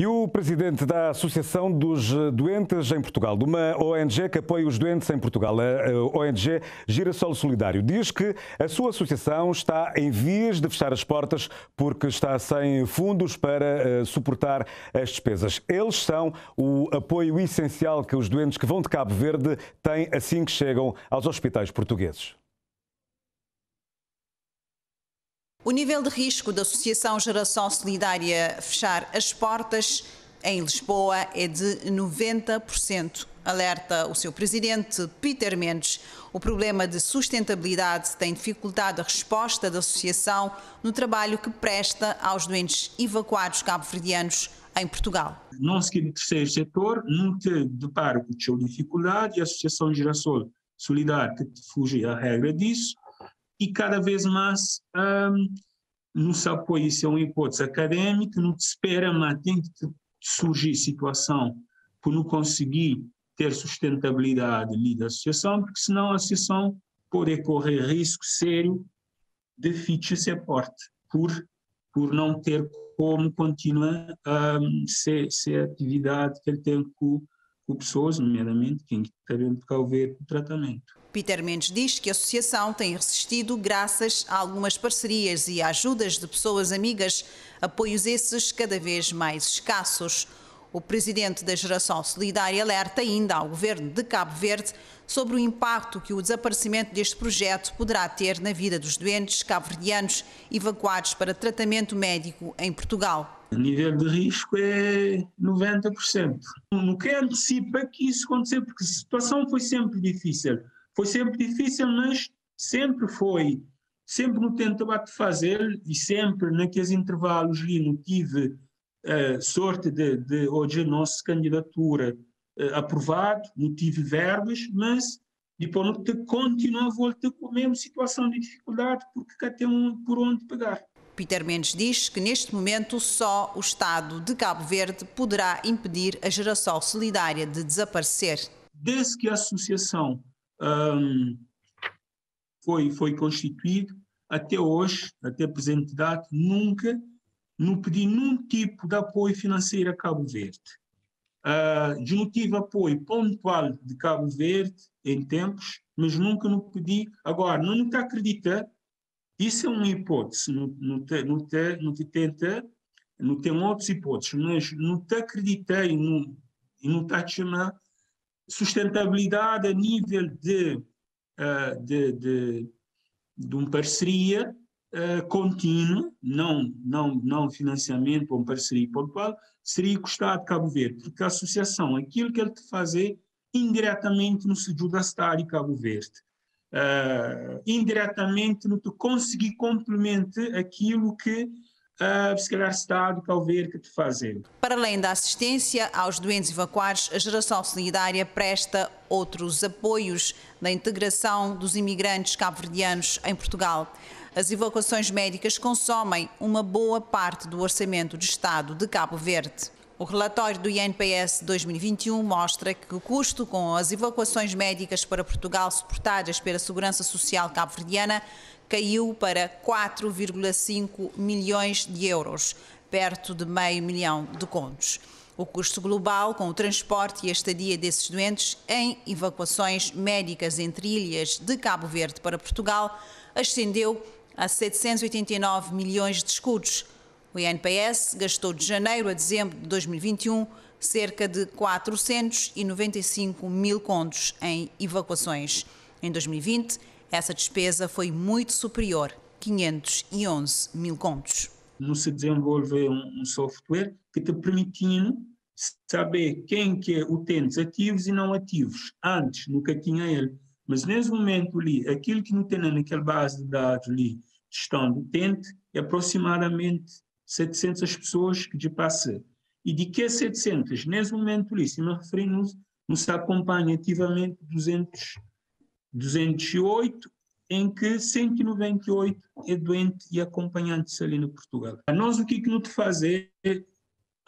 E o presidente da Associação dos Doentes em Portugal, de uma ONG que apoia os doentes em Portugal, a ONG Girassol Solidário, diz que a sua associação está em vias de fechar as portas porque está sem fundos para eh, suportar as despesas. Eles são o apoio essencial que os doentes que vão de Cabo Verde têm assim que chegam aos hospitais portugueses. O nível de risco da Associação Geração Solidária fechar as portas em Lisboa é de 90%. Alerta o seu presidente, Peter Mendes. O problema de sustentabilidade tem dificultado a resposta da associação no trabalho que presta aos doentes evacuados cabo-verdianos em Portugal. Não se no terceiro setor, não te depara com dificuldade e a Associação Geração Solidária que fuge à regra disso e cada vez mais um, não se apoia isso é uma hipótese acadêmica, não se espera, mas tem que surgir situação por não conseguir ter sustentabilidade ali da associação, porque senão a associação pode correr risco sério de fechar essa porta, por, por não ter como continuar a um, ser, ser atividade que ele tem com, pessoas, nomeadamente quem está de o tratamento. Peter Mendes diz que a associação tem resistido graças a algumas parcerias e ajudas de pessoas amigas, apoios esses cada vez mais escassos. O presidente da Geração Solidária alerta ainda ao governo de Cabo Verde sobre o impacto que o desaparecimento deste projeto poderá ter na vida dos doentes cabo-verdianos evacuados para tratamento médico em Portugal. O nível de risco é 90%. Não quer antecipa que isso aconteça, porque a situação foi sempre difícil. Foi sempre difícil, mas sempre foi, sempre no tentava de fazer e sempre naqueles intervalos ali não tive sorte de, de hoje a nossa candidatura uh, aprovado, não tive verbas, mas depois não te continua a voltar com a mesma situação de dificuldade porque cá tem um por onde pegar. Peter Mendes diz que neste momento só o Estado de Cabo Verde poderá impedir a geração solidária de desaparecer. Desde que a associação um, foi, foi constituído, até hoje, até a presente data, nunca não pedi nenhum tipo de apoio financeiro a Cabo Verde. Uh, já não tive apoio pontual de Cabo Verde em tempos, mas nunca não pedi. Agora, não está acredita, isso é uma hipótese, não, te, não, te, te tenta, não tem outras hipóteses, mas não te acredita e não, e não está chamar sustentabilidade a nível de, uh, de, de, de uma parceria uh, contínua, não, não, não financiamento ou parceria pontual, seria o Estado de Cabo Verde, porque a associação, aquilo que ele te fazer, indiretamente nos ajuda a estar em Cabo Verde. Uh, indiretamente não te conseguir complementar aquilo que uh, se calhar Estado, Calver, que fazem. Para além da assistência aos doentes evacuados, a Geração Solidária presta outros apoios na integração dos imigrantes cabo-verdianos em Portugal. As evacuações médicas consomem uma boa parte do orçamento do Estado de Cabo Verde. O relatório do INPS 2021 mostra que o custo com as evacuações médicas para Portugal suportadas pela Segurança Social cabo-verdiana caiu para 4,5 milhões de euros, perto de meio milhão de contos. O custo global com o transporte e a estadia desses doentes em evacuações médicas entre ilhas de Cabo Verde para Portugal ascendeu a 789 milhões de escudos. O INPS gastou de janeiro a dezembro de 2021 cerca de 495 mil contos em evacuações. Em 2020, essa despesa foi muito superior, 511 mil contos. Não se desenvolve um, software que te permitindo saber quem que é utentes ativos e não ativos. Antes nunca tinha ele. Mas nesse momento ali, aquilo que não tem naquela base de dados ali, gestão do utente, é aproximadamente 700 pessoas que de passa. E de que 700? Nesse momento se me referimos, não se acompanha ativamente 200 208, em que 198 é doente e acompanhante ali no Portugal. Nós o que é que não te fazer,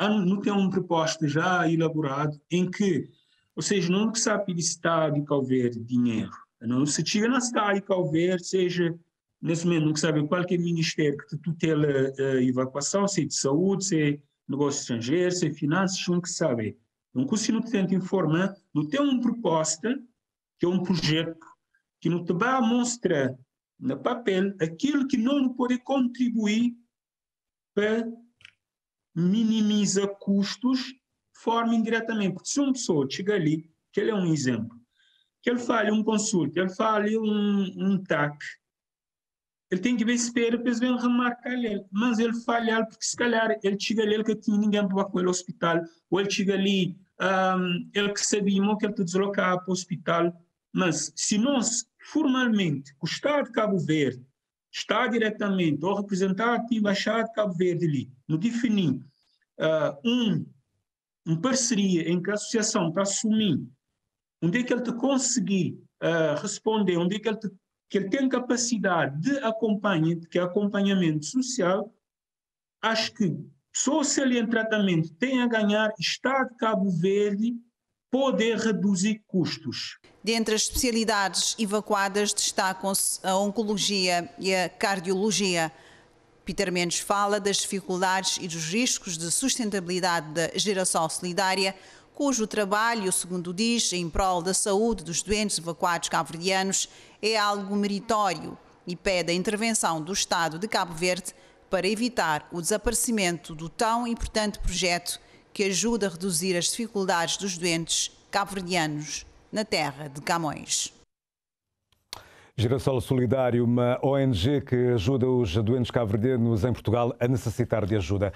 não tem uma proposta já elaborada em que, ou seja, não que sabe pedir Estado e calver dinheiro. Não se chega na cidade e calver, seja nesse momento não sabe qualquer ministério que tutela a evacuação, se é de saúde, se é negócios estrangeiros e finanças têm que saber. Então, o que não tenta informar, não tem uma proposta, que é um projeto, que não te vai mostrar no papel aquilo que não pode contribuir para minimizar custos de forma indiretamente. Porque se uma pessoa chega ali, que ele é um exemplo, que ele fale um consulta, ele fale um, um TAC, ele tem que ver espera para ele remarcar ele. Mas ele falha porque se calhar ele chega ali, ele que tinha ninguém para com ele ao hospital, ou ele chega ali, um, ele que sabia que ele te deslocar para o hospital. Mas se nós, formalmente, o Estado de Cabo Verde está diretamente, ou representante da Embaixada de Cabo Verde ali, no definir uh, um, uma parceria em que a associação está assumindo onde é que ele te conseguir uh, responder, onde é que ele, te, que ele tem capacidade de acompanhamento, que é acompanhamento social, acho que só se ele em tratamento tem a ganhar Estado de Cabo Verde poder reduzir custos. Dentre as especialidades evacuadas destacam-se a oncologia e a cardiologia. Peter Mendes fala das dificuldades e dos riscos de sustentabilidade da geração solidária, cujo trabalho, segundo diz, em prol da saúde dos doentes evacuados cabo-verdianos é algo meritório e pede a intervenção do Estado de Cabo Verde para evitar o desaparecimento do tão importante projeto que ajuda a reduzir as dificuldades dos doentes cabo-verdianos na terra de Camões. Girassol Solidário, uma ONG que ajuda os doentes cabo-verdianos em Portugal a necessitar de ajuda.